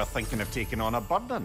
were thinking of taking on a burden.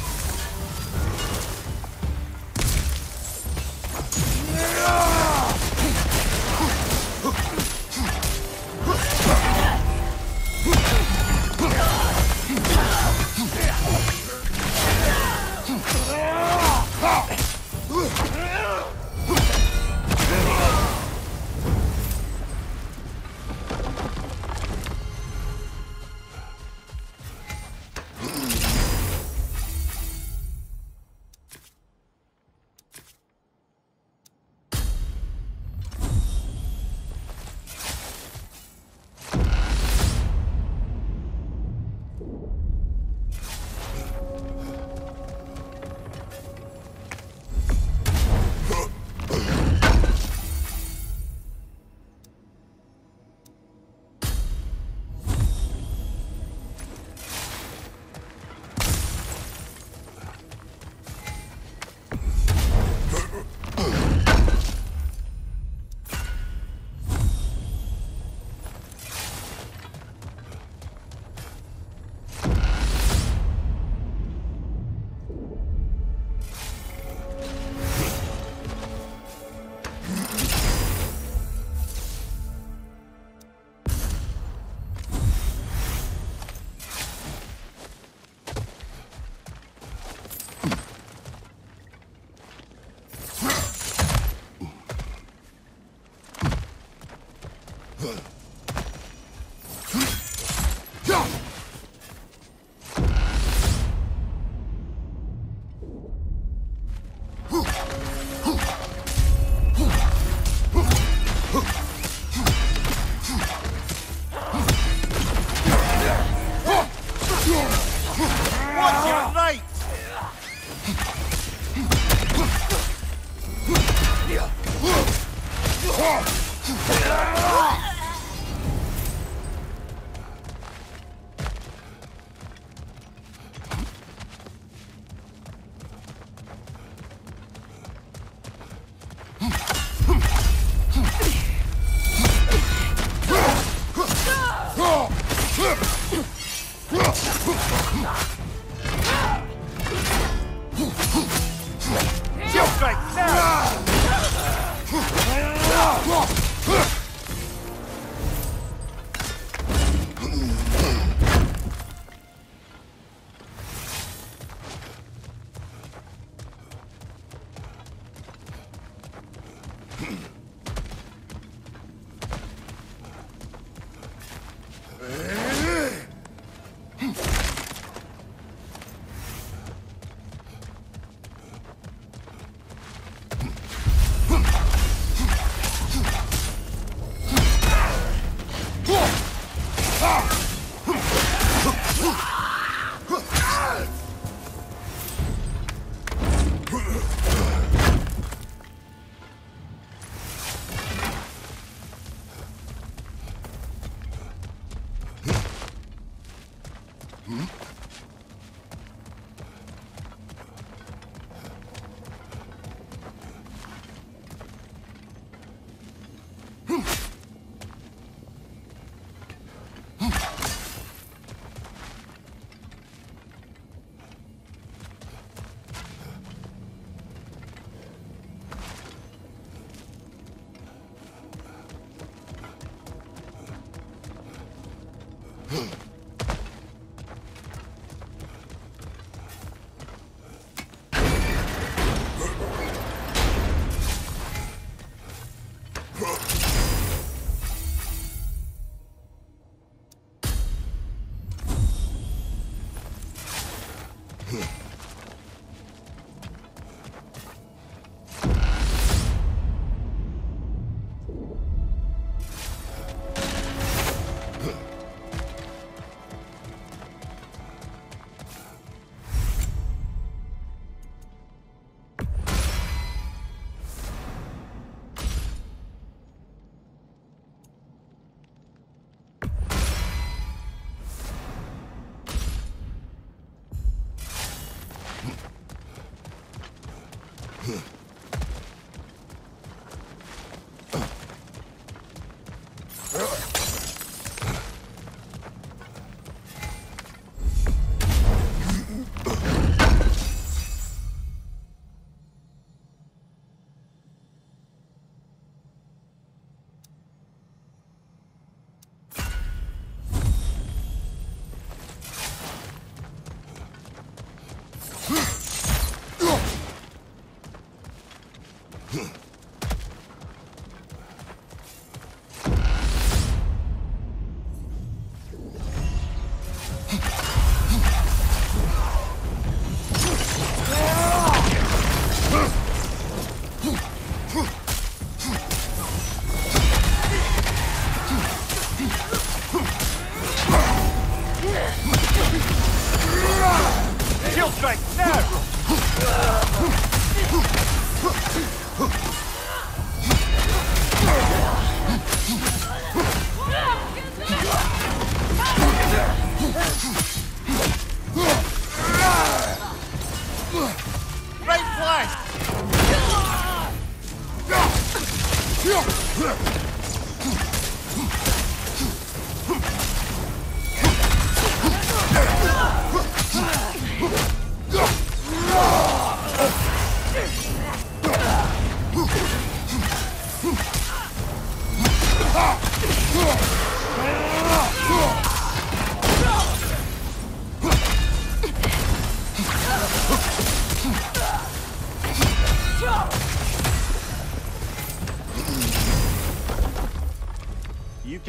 Mm-hmm.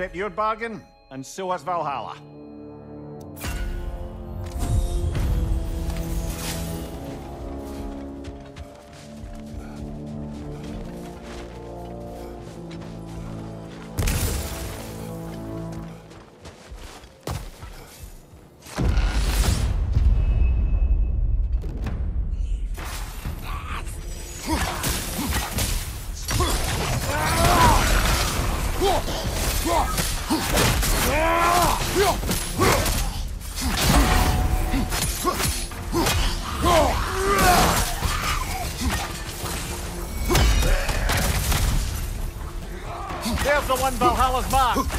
Kept your bargain, and so has Valhalla. One Valhalla's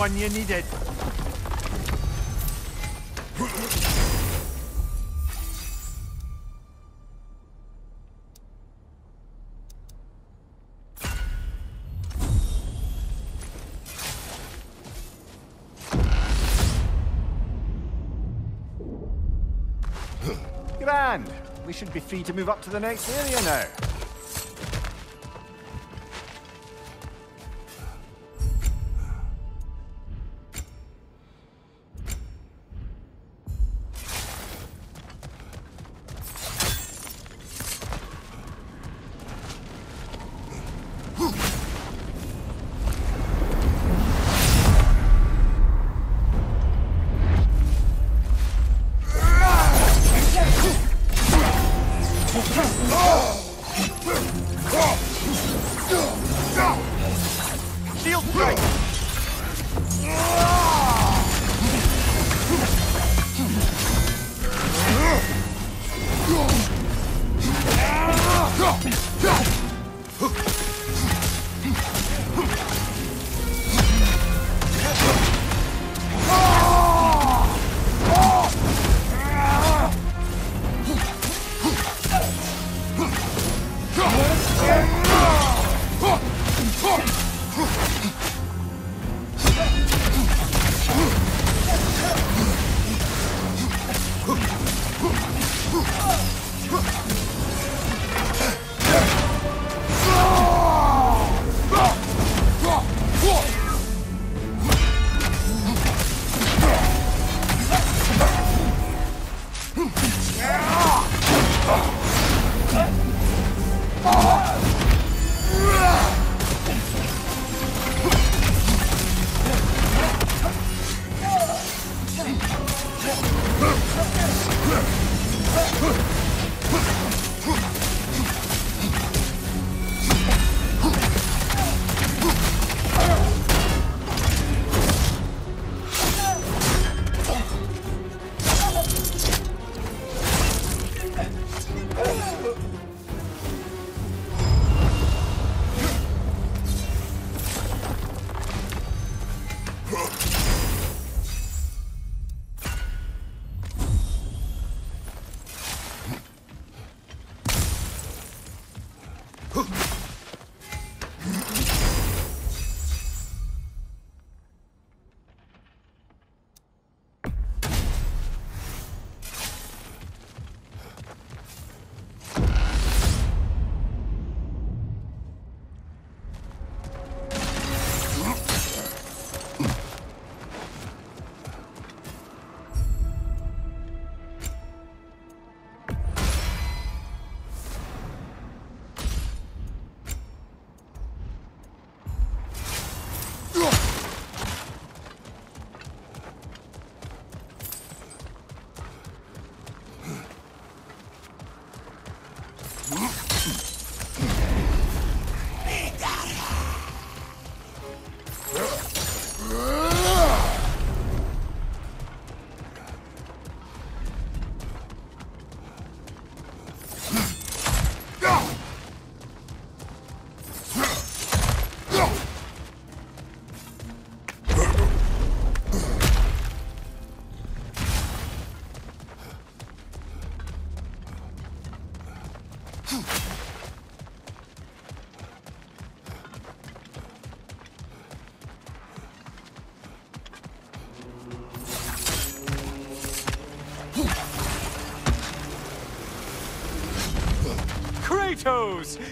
one you needed. Grand. We should be free to move up to the next area now. Huh!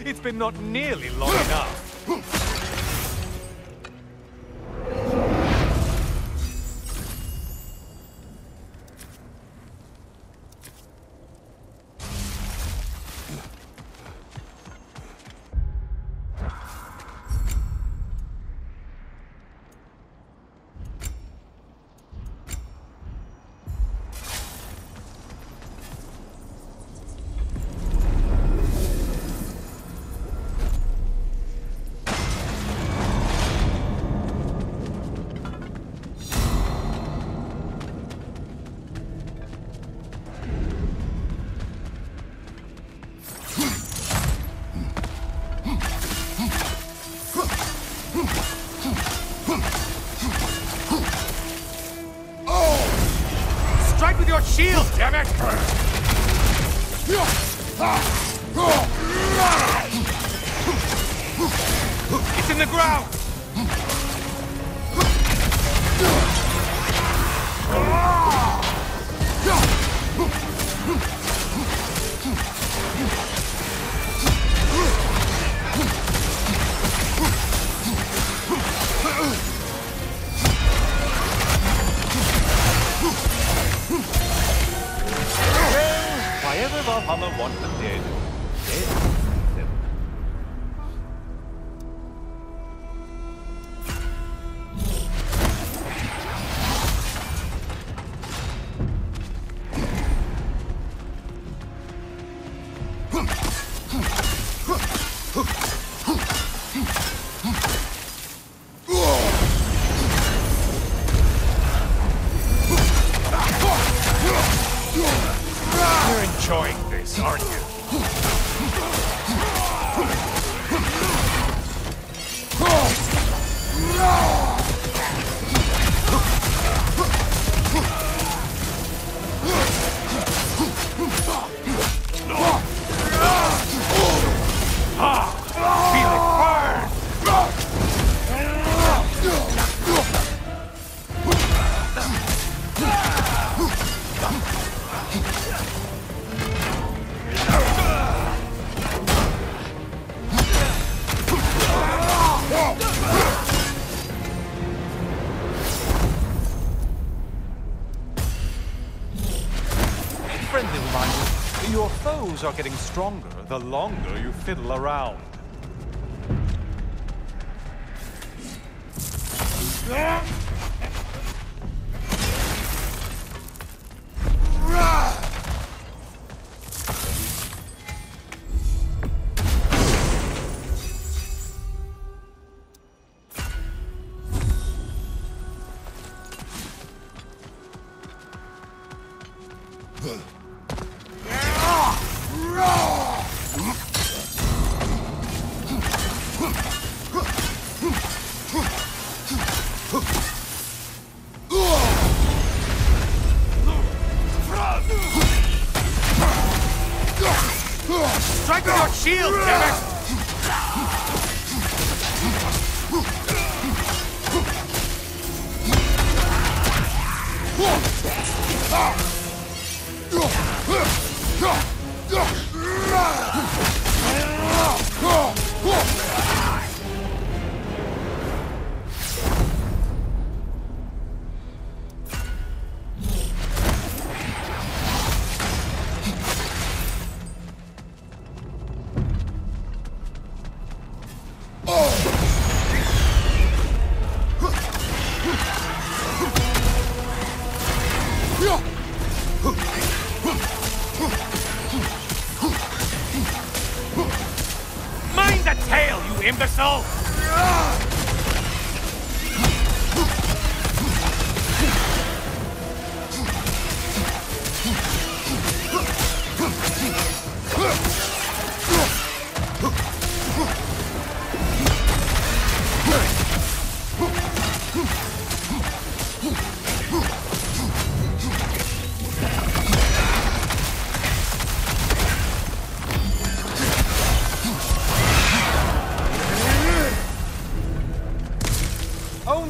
It's been not nearly long enough. Want them dead, are getting stronger the longer you fiddle around.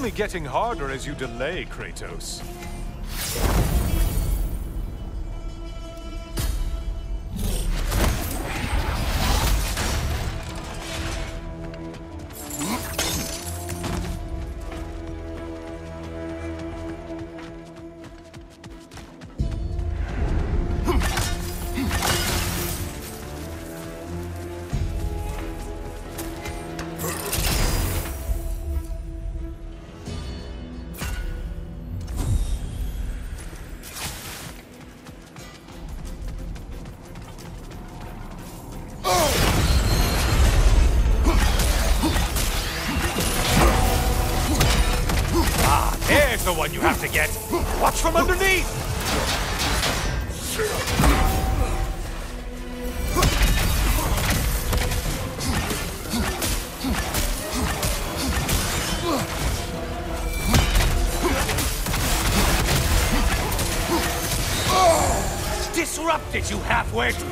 only getting harder as you delay, Kratos. Wait.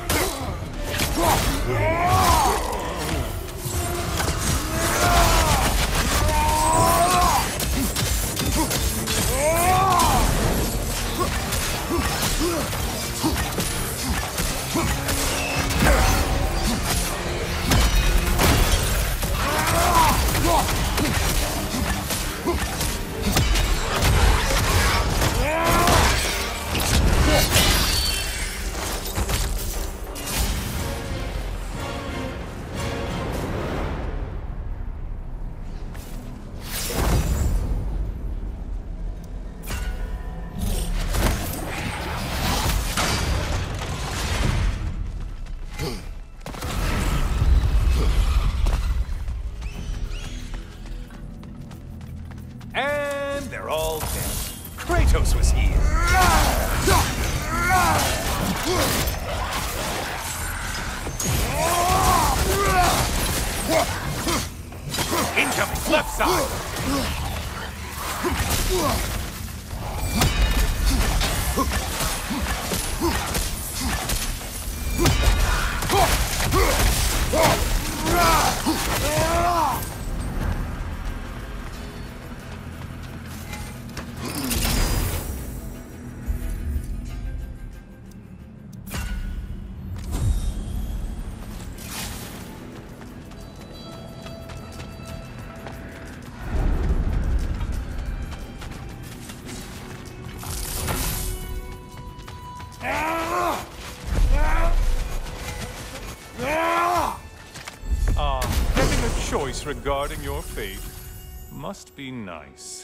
regarding your faith must be nice.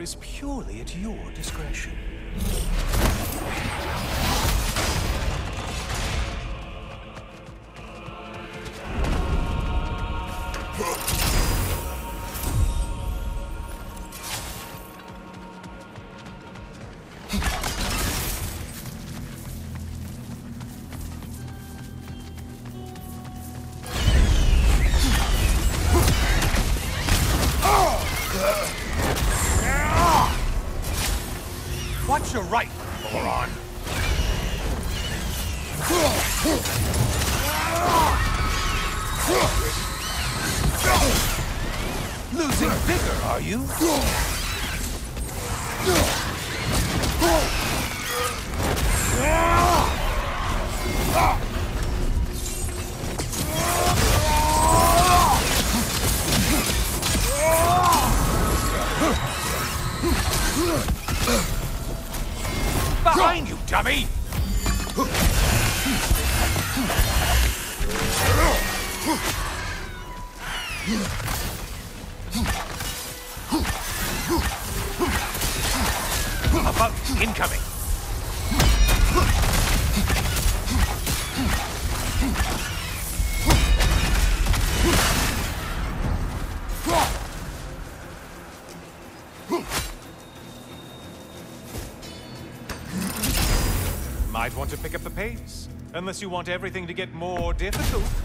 is purely at your disposal. right. promise you want everything to get more difficult.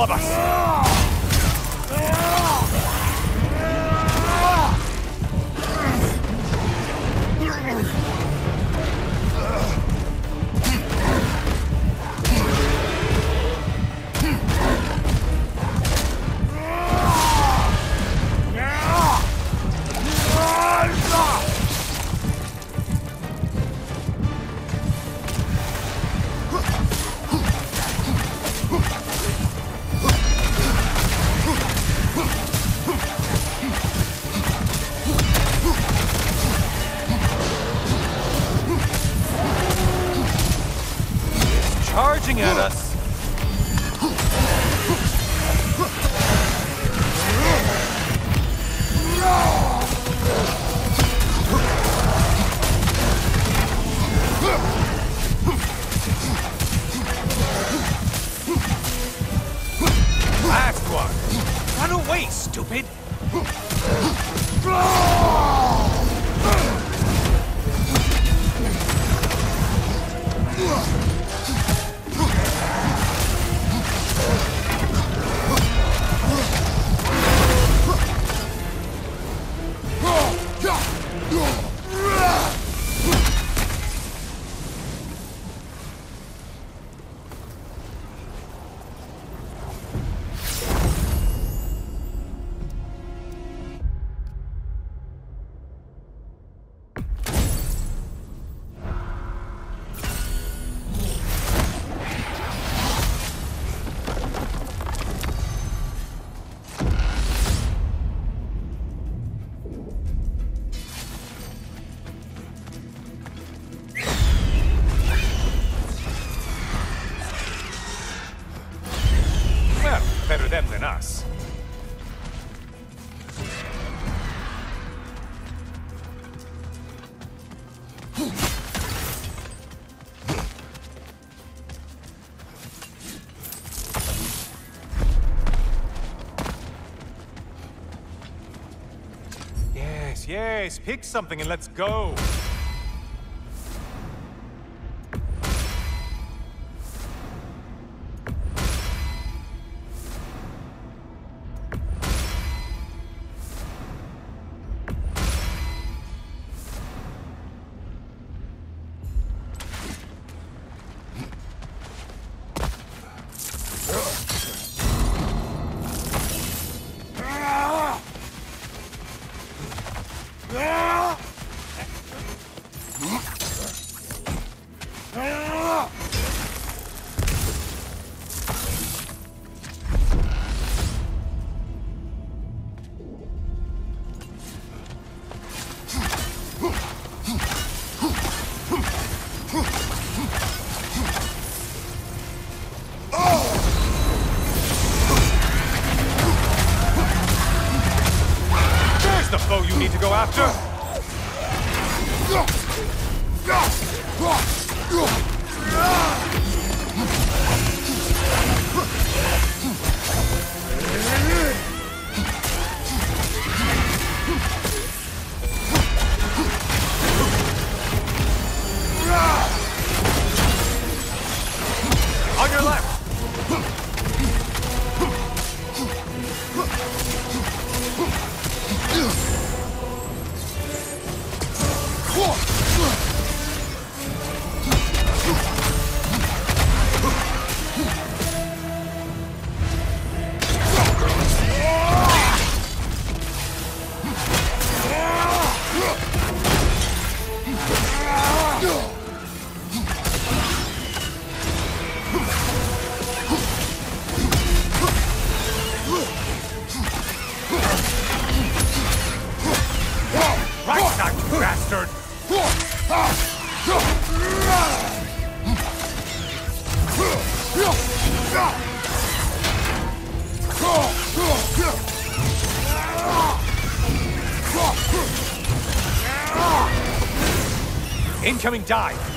Corbus. Pick something and let's go. you need to go after? Incoming dive.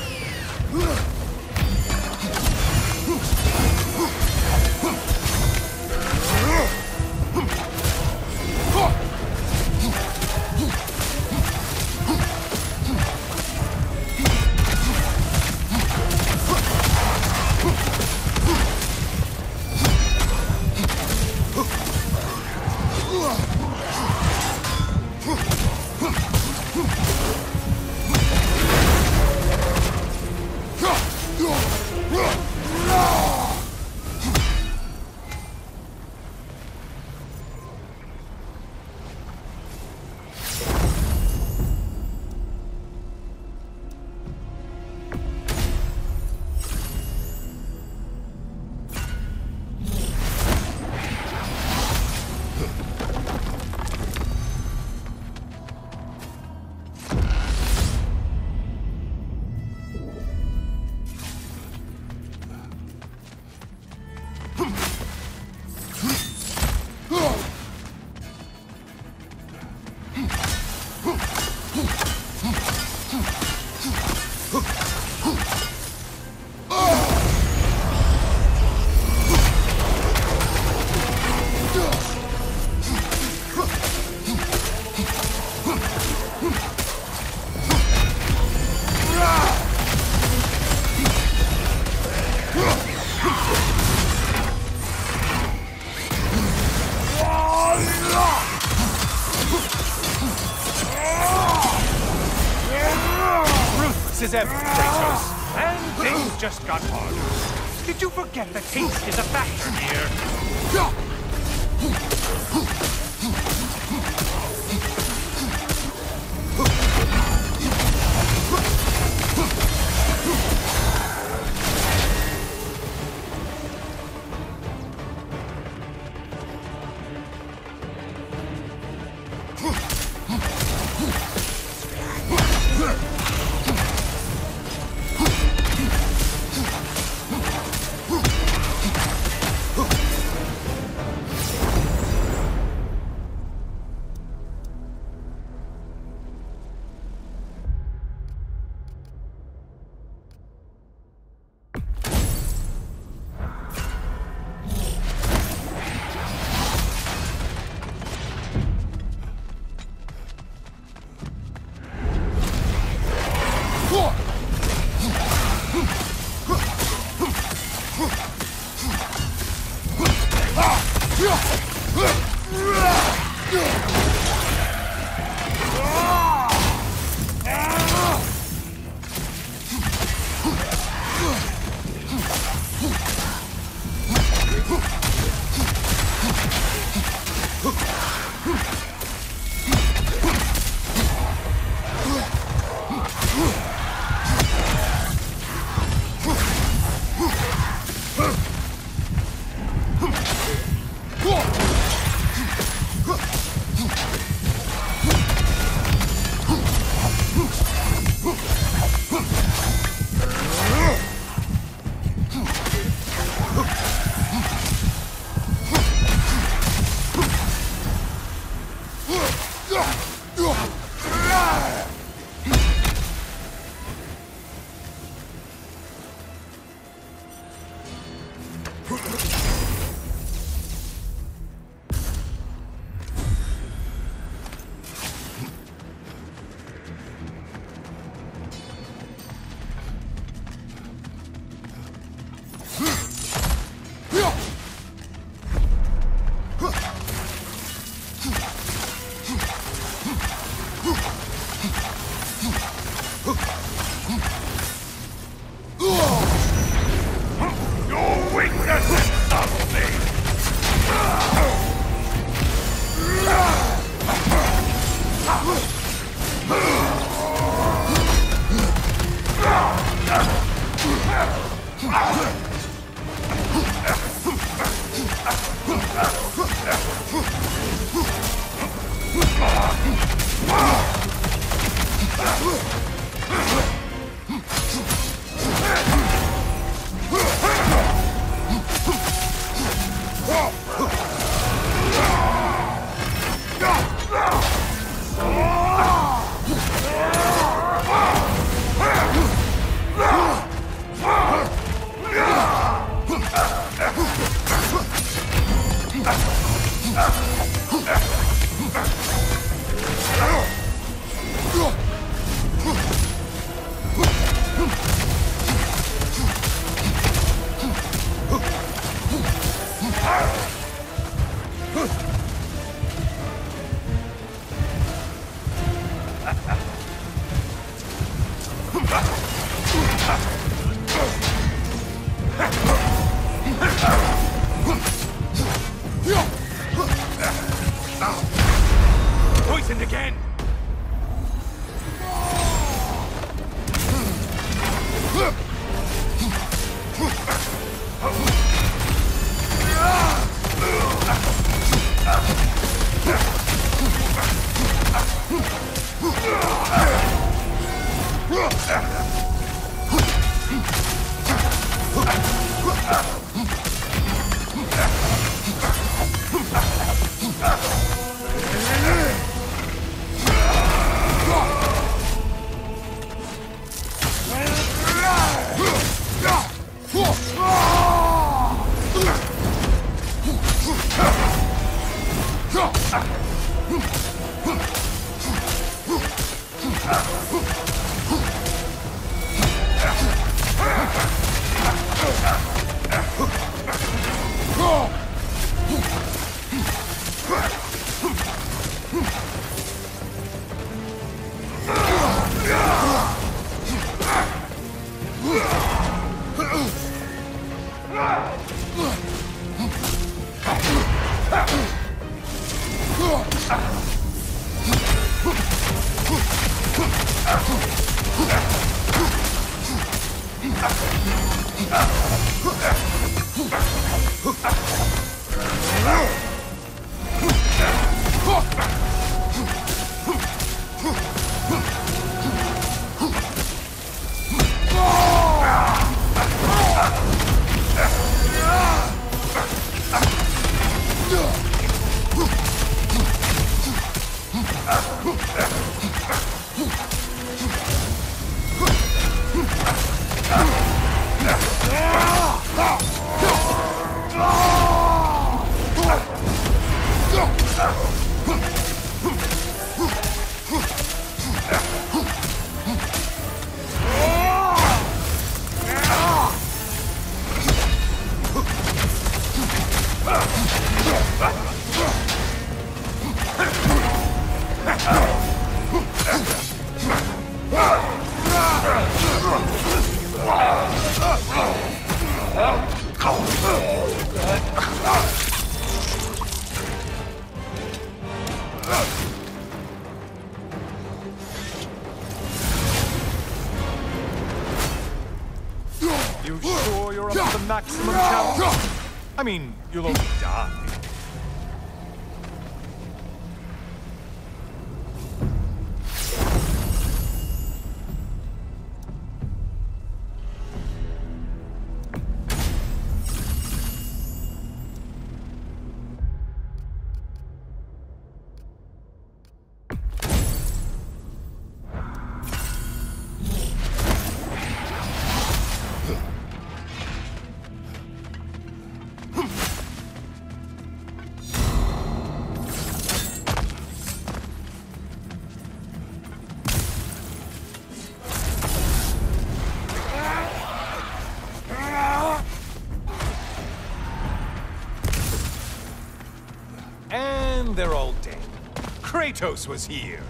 Kratos was here.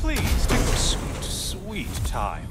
Please take a sweet, sweet time.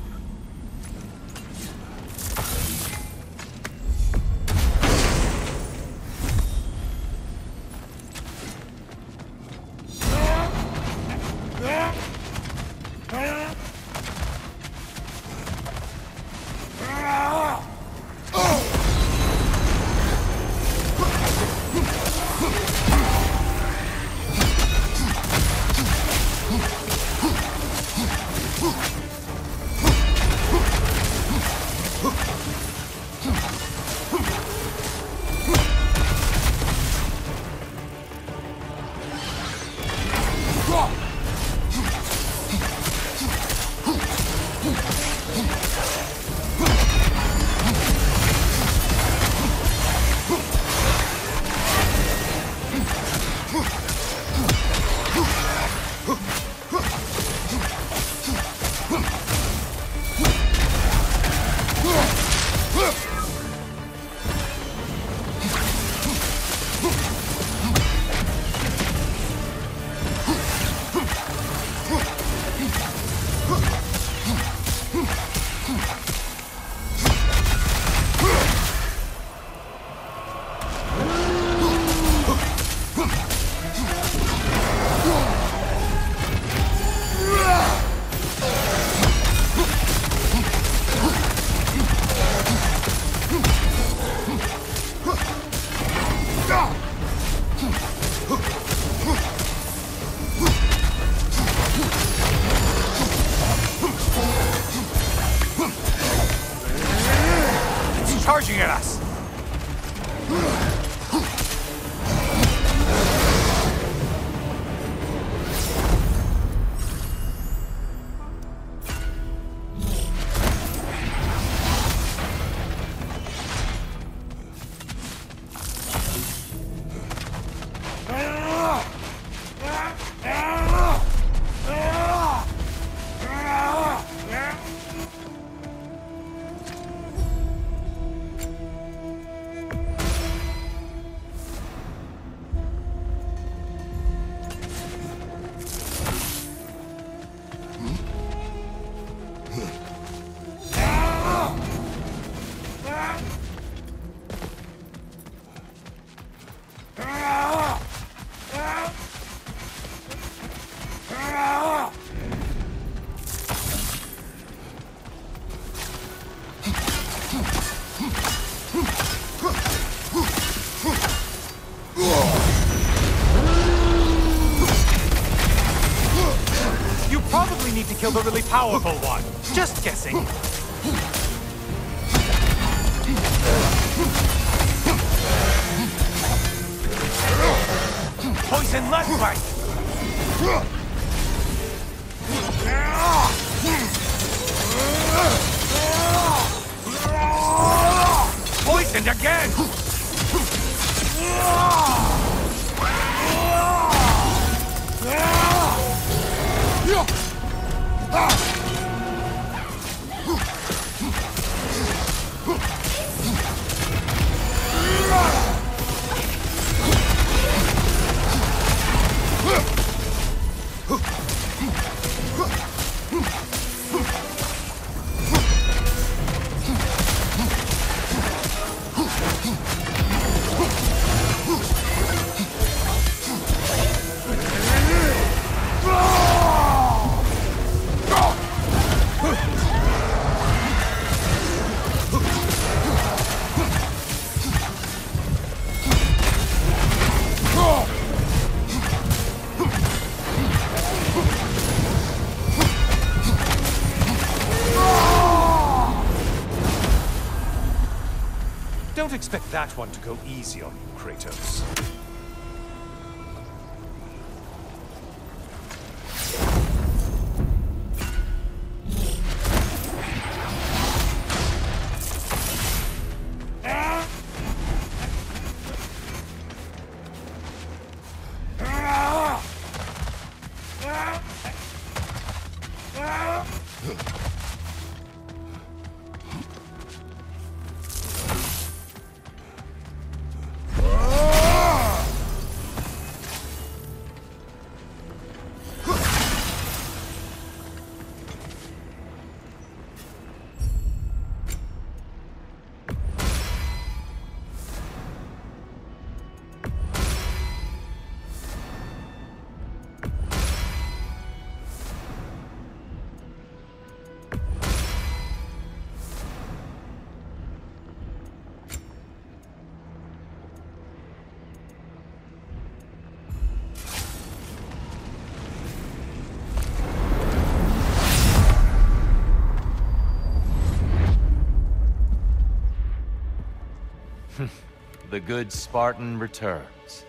Need to kill the really powerful one. Just guessing. Poison left right. Poisoned again. 啊！啊 expect that one to go easy on you, Kratos. The good Spartan returns.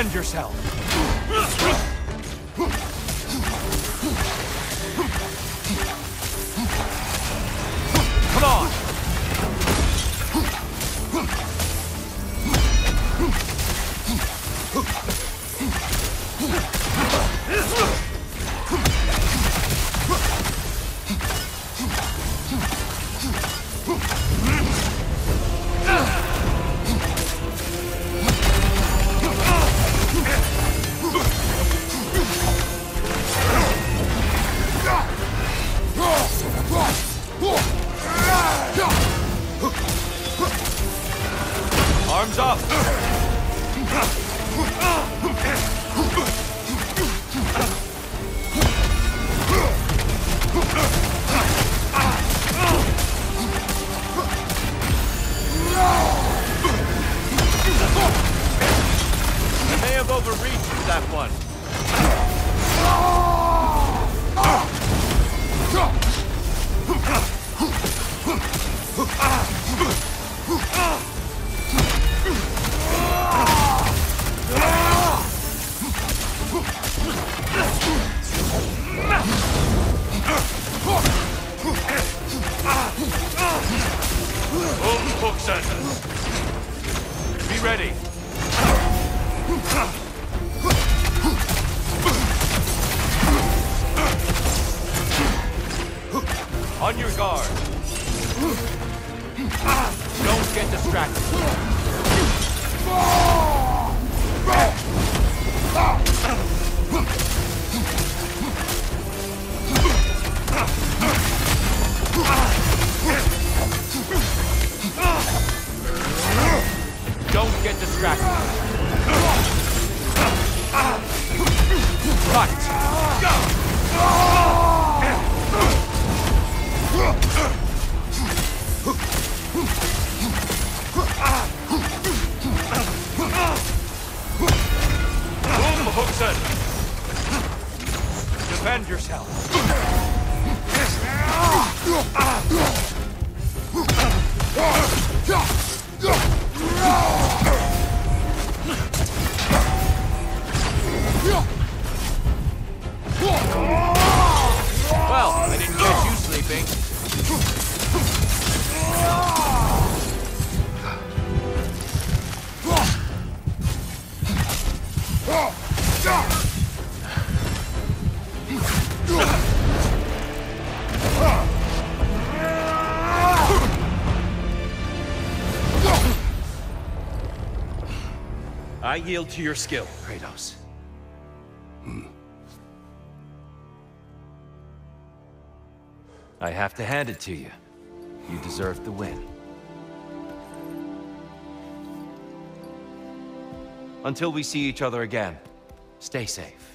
Defend yourself. Come on! Arms I yield to your skill, Kratos. Hmm. I have to hand it to you. You deserve the win. Until we see each other again, stay safe.